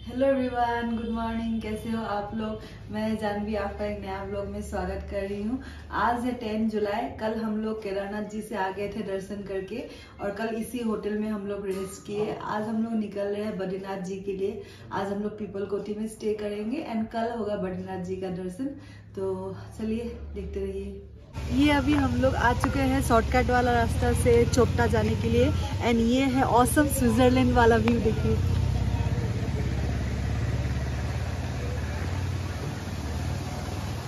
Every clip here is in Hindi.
हेलो एवरीवन गुड मॉर्निंग कैसे हो आप लोग? मैं जानवी आपका एक नया ब्लॉग में स्वागत कर रही हूँ। आज है टेन जुलाई, कल हम लोग केदारनाथ जी से आ गए थे दर्शन करके और कल इसी होटल में हम लोग रेस्ट किए। आज हम लोग निकल रहे हैं बद्रीनाथ जी के लिए। आज हम लोग पीपल कोटी में स्टे करेंगे एंड कल होगा बद्रीनाथ जी का दर्शन। तो चलिए, देखते रहिए। ये अभी हम लोग आ चुके हैं शॉर्टकट वाला रास्ता से चोपटा जाने के लिए एंड ये है औसम स्विट्जरलैंड वाला व्यू देखिए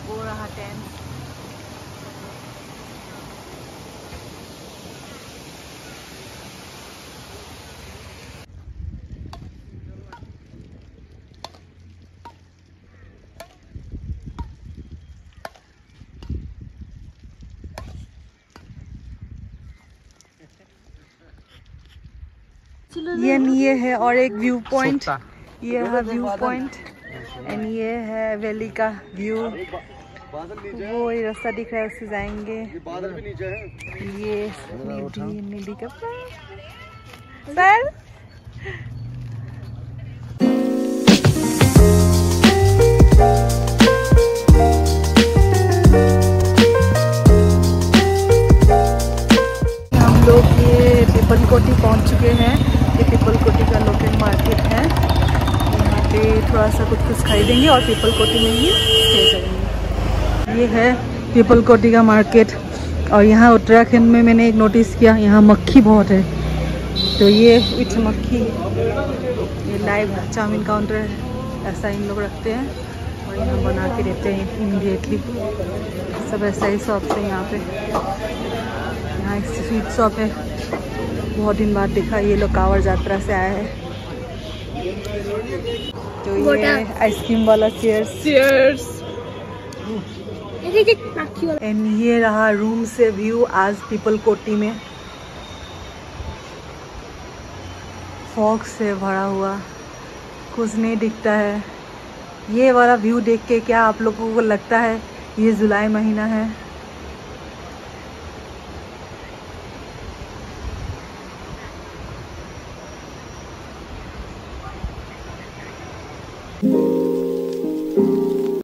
वो रहा टेंट ये ये है और एक व्यू पॉइंट ये है व्यू पॉइंट एंड ये है वैली का व्यू वो ये रास्ता दिख रहा है उससे जाएँगे। बादल भी नीचे है। ये का सर? हम लोग ये पीपल कोटी पहुँच चुके हैं। ये पीपल कोटी का लोकल मार्केट है। यहाँ पे थोड़ा सा कुछ कुछ खरीदेंगे और पीपल कोटी में ही स्टे करेंगे। ये है पीपल कोटी का मार्केट और यहाँ उत्तराखंड में मैंने एक नोटिस किया यहाँ मक्खी बहुत है। तो ये इट्स मक्खी ये लाइव चाउमिन काउंटर है ऐसा इन लोग रखते हैं और यहाँ बना के देते हैं इमीडिएटली सब ऐसा ही शॉप है यहाँ पे। यहाँ एक स्वीट शॉप है। बहुत दिन बाद देखा ये लोग कांवड़ यात्रा से आया है। तो ये आइसक्रीम वाला चेयर्स चेयर्स एंड ये रहा रूम से व्यू आज पीपल कोटी में। फॉग से भरा हुआ। कुछ नहीं दिखता है। ये वाला व्यू देख के क्या आप लोगों को लगता है? ये जुलाई महीना है।